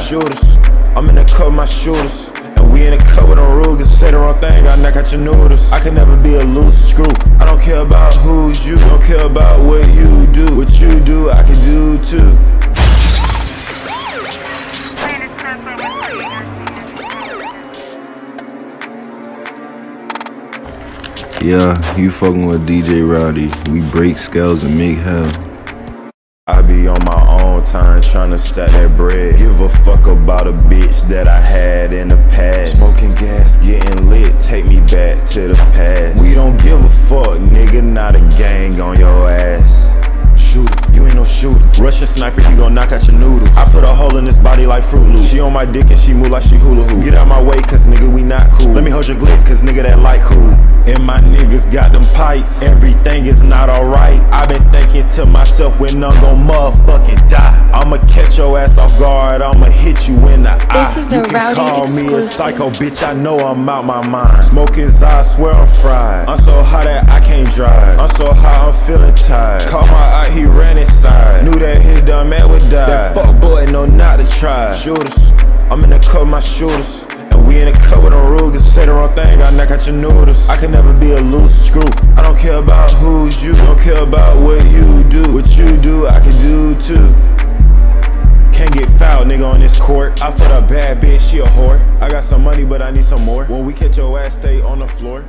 Shooters, I'm in the cut with my shooters. And we in the cut with them Rugers. Say the wrong thing, I knock out your noodles. I can never be a loose screw. I don't care about who's you, don't care about what you do. What you do, I can do too. Yeah, you fucking with DJ Rowdy. We break scales and make hell. I be on my own time tryna stack that bread. Give a fuck about a bitch that I had in the past. Smoking gas, getting lit, take me back to the past. We don't give a fuck, nigga, not a gang on your ass. Shoot, you ain't no shooter. Russian sniper, he gon' knock out your noodles. Like Fruit Loop. She on my dick and she move like she hula hoop. Get out my way, cause nigga, we not cool. Let me hold your glick, cause nigga, that light cool. And my niggas got them pipes. Everything is not alright. i been thinking to myself when I'm gon' motherfucking die. I'ma catch your ass off guard. I'ma hit you in the eye. This is the you Rowdy call exclusive. Me a psycho bitch, I know I'm out my mind. Smoking I swear I'm fried. I'm so high that I can't drive. I'm so high, I'm feeling tired. Caught my eye, he ran inside. Shooters, I'm in the cut with my shooters. And we in the cut with them Rugers. Say the wrong thing, I knock out your noodles. I can never be a loose screw. I don't care about who's you, don't care about what you do. What you do, I can do too. Can't get fouled, nigga, on this court. I put a bad bitch, she a whore. I got some money, but I need some more. When we catch your ass, stay on the floor.